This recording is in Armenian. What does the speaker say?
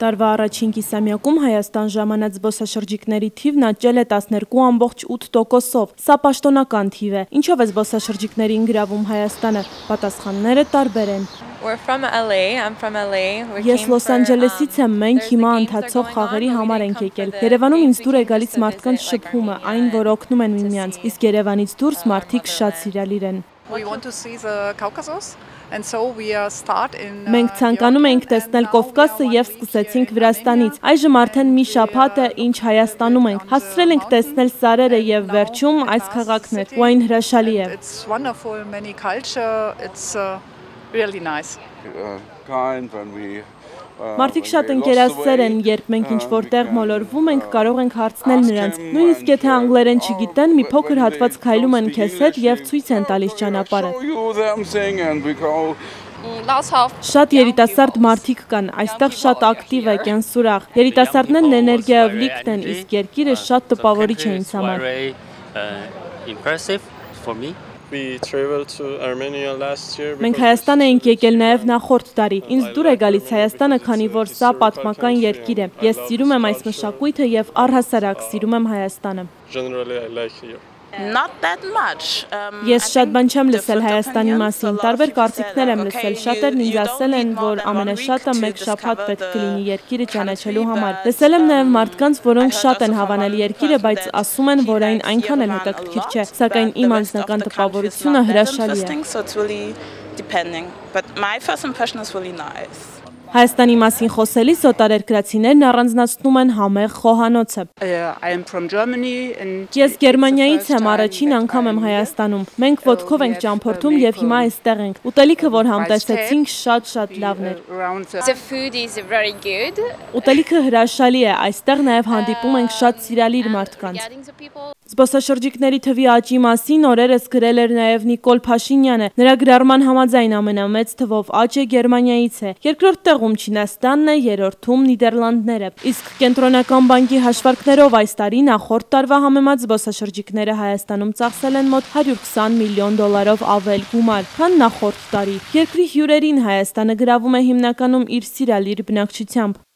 Տարվա առաջին կիսամյակում Հայաստան ժամանած զբոսաշրջիկների թիվն աճել է 12.8%-ով։ Սա պաշտոնական թիվ է։ Ինչով է զբոսաշրջիկներին գրավում Հայաստանը։ Պատասխանները տարբեր են։ Ես Լոս Անջելեսից եմ, մենք հիմա ընթացող խաղերի համար ենք եկել։ Երևանում ինձ դուր է գալիս մարդկանց շփումը, այն, որ օգնում են միմյանց, իսկ Երևանից դուրս մարդիկ շատ սիրալիր են։ Մենք ցանկանում էինք տեսնել Կովկասը եւ սկսեցինք Վրաստանից։ Այժմ արդեն մի շաբաթ է, ինչ Հայաստանում ենք։ Հասցրել ենք տեսնել սարերը եւ վերջում այս քաղաքն է։ Ու այն հրաշալի է։ really nice. kind when we Մարդիկ շատ ընկերասեր են, երբ մենք ինչ-որ տեղ մոլորվում ենք, կարող ենք հարցնել նրանց։ Նույնիսկ եթե անգլերեն չգիտեն, մի փոքր հատված քայլում են քեզ հետ եւ ցույց են տալիս ճանապարհը։ Շատ երիտասարդ մարդիկ կան, այստեղ շատ ակտիվ է կենսուրախ։ Երիտասարդներն էներգիայով լիքն են, իսկ երկիրը շատ տպավորիչ է ինձ համար։ Impressive for me. Մենք Հայաստան էինք եկել նաև նախորդ տարի։ Ինձ դուր է գալիս Հայաստանը, քանի որ սա պատմական երկիր է։ Ես սիրում եմ այս մշակույթը եւ առհասարակ սիրում եմ Հայաստանը։ Um, Ես շատ բան չեմ լսել Հայաստանի մասին, տարբեր կարծիքներ եմ լսել, շատերն ինձ ասել են, որ ամենաշատը մեկ շաբաթ պետք կլինի երկիրը ճանաչելու համար։ Լսել եմ նաև մարդկանց, որոնք շատ են հավանել երկիրը, բայց ասում են, որ այն այնքան էլ հետաքրքիր չէ, սակայն իմ անձնական տպավորությունը հրաշալի է։ But my first impression is really nice. Հայաստանի մասին խոսելիս օտարերկրացիներն առանձնացնում են համեղ խոհանոցը։ Ես Գերմանիայից եմ, առաջին անգամ եմ Հայաստանում։ Մենք ոտքով ենք ճամփորդում եւ հիմա այստեղ ենք։ Ուտելիքը, որ համտեսեցինք, շատ-շատ լավն էր։ Ուտելիքը հրաշալի է, այստեղ նաեւ հանդիպում ենք շատ սիրալիր մարդկանց։ Զբոսաշրջիկների թվի աճի մասին օրերս գրել էր նաև Նիկոլ Փաշինյանը։ Նրա գրառման համաձայն ամենամեծ թվով աճը Գերմանիայից է։ Երկրորդ տեղում Չինաստանն է, երրորդում Նիդերլանդները։ Իսկ կենտրոնական բանկի հաշվարկներով այս տարի նախորդ տարվա համեմատ զբոսաշրջիկները Հայաստանում ծախսել են մոտ 120 միլիոն դոլարով ավել գումար, քան նախորդ տարի։ Երկրի հյուրերին Հայաստանը գրավում է հիմնականում իր սիրալիր բնակչությամբ։